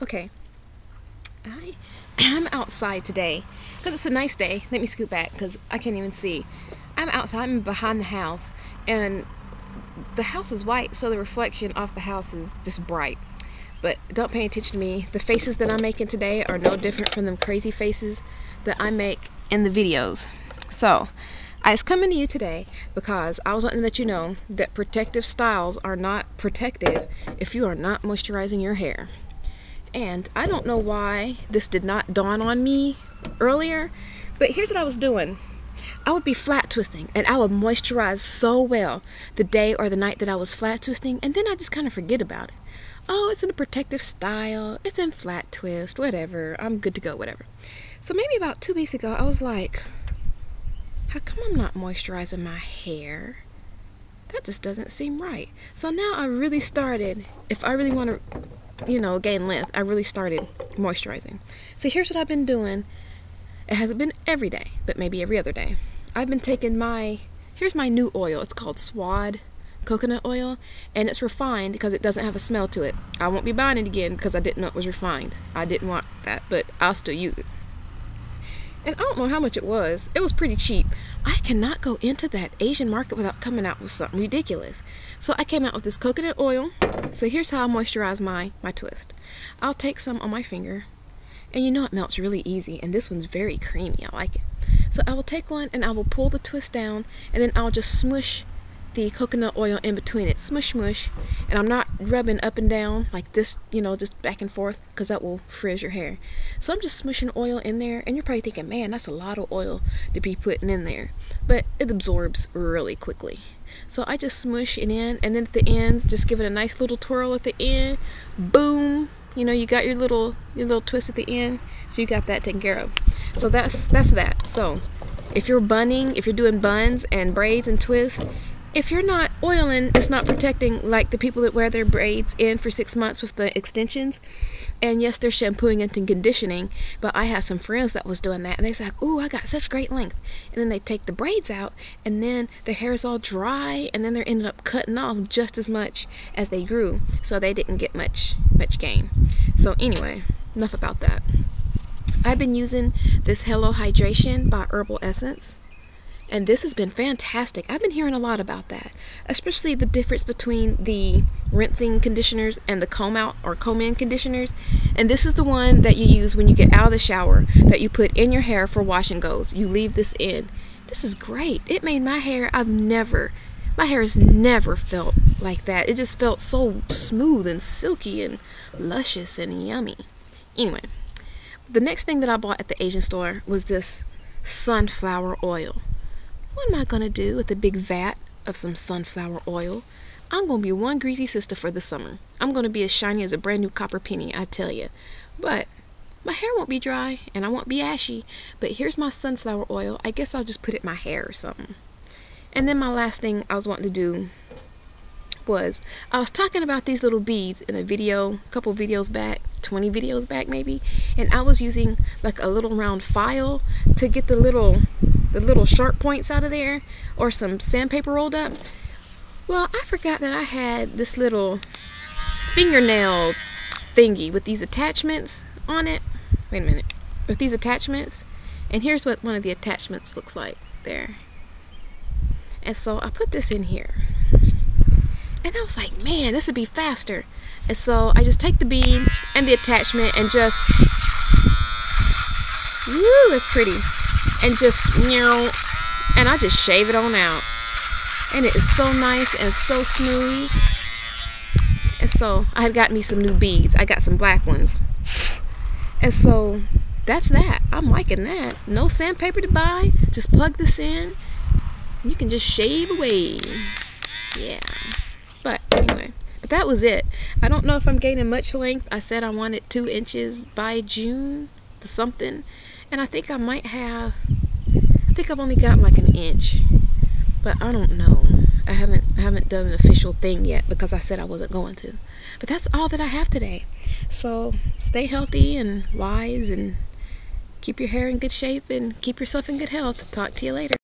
Okay. I am outside today because it's a nice day. Let me scoot back because I can't even see. I'm outside. I'm behind the house, and the house is white, so the reflection off the house is just bright. But don't pay attention to me. The faces that I'm making today are no different from them crazy faces that I make in the videos. So, I was coming to you today because I was wanting to let you know that protective styles are not protective if you are not moisturizing your hair. And I don't know why this did not dawn on me earlier, but here's what I was doing. I would be flat twisting and I would moisturize so well the day or the night that I was flat twisting, and then I just kind of forget about it. Oh, it's in a protective style, it's in flat twist, whatever, I'm good to go, whatever. So maybe about two weeks ago, I was like, how come I'm not moisturizing my hair? That just doesn't seem right. So now I really started, if I really want to you know, gain length, I really started moisturizing. So here's what I've been doing. It hasn't been every day, but maybe every other day. I've been taking my, here's my new oil. It's called Swad coconut oil, and it's refined because it doesn't have a smell to it. I won't be buying it again because I didn't know it was refined. I didn't want that, but I'll still use it and I don't know how much it was. It was pretty cheap. I cannot go into that Asian market without coming out with something ridiculous. So I came out with this coconut oil. So here's how I moisturize my, my twist. I'll take some on my finger, and you know it melts really easy, and this one's very creamy. I like it. So I will take one and I will pull the twist down, and then I'll just smush the coconut oil in between it. Smush, smush. And I'm not rubbing up and down like this, you know, just back and forth because that will frizz your hair. So I'm just smushing oil in there. And you're probably thinking, man, that's a lot of oil to be putting in there. But it absorbs really quickly. So I just smush it in. And then at the end, just give it a nice little twirl at the end. Boom. You know, you got your little your little twist at the end. So you got that taken care of. So that's that's that. So if you're bunning, if you're doing buns and braids and twists, if you're not oiling, it's not protecting like the people that wear their braids in for six months with the extensions. And yes, they're shampooing and conditioning, but I had some friends that was doing that, and they said, "Ooh, I got such great length." And then they take the braids out, and then their hair is all dry, and then they're ended up cutting off just as much as they grew, so they didn't get much much gain. So anyway, enough about that. I've been using this Hello Hydration by Herbal Essence. And this has been fantastic. I've been hearing a lot about that, especially the difference between the rinsing conditioners and the comb out or comb in conditioners. And this is the one that you use when you get out of the shower that you put in your hair for wash and goes. You leave this in. This is great. It made my hair, I've never, my hair has never felt like that. It just felt so smooth and silky and luscious and yummy. Anyway, the next thing that I bought at the Asian store was this sunflower oil. What am I going to do with a big vat of some sunflower oil? I'm going to be one greasy sister for the summer. I'm going to be as shiny as a brand new copper penny, I tell you. But my hair won't be dry and I won't be ashy. But here's my sunflower oil. I guess I'll just put it in my hair or something. And then my last thing I was wanting to do was I was talking about these little beads in a video, a couple videos back, 20 videos back maybe, and I was using like a little round file to get the little the little sharp points out of there or some sandpaper rolled up. Well, I forgot that I had this little fingernail thingy with these attachments on it. Wait a minute. With these attachments. And here's what one of the attachments looks like there. And so I put this in here. And I was like, man, this would be faster. And so I just take the bead and the attachment and just, woo, it's pretty and just you know and I just shave it on out. And it is so nice and so smooth. And so I had got me some new beads. I got some black ones. And so that's that. I'm liking that. No sandpaper to buy. Just plug this in. You can just shave away. Yeah. But anyway but that was it. I don't know if I'm gaining much length. I said I wanted two inches by June something and I think I might have I think I've only got like an inch but I don't know. I haven't I haven't done an official thing yet because I said I wasn't going to. But that's all that I have today. So stay healthy and wise and keep your hair in good shape and keep yourself in good health. Talk to you later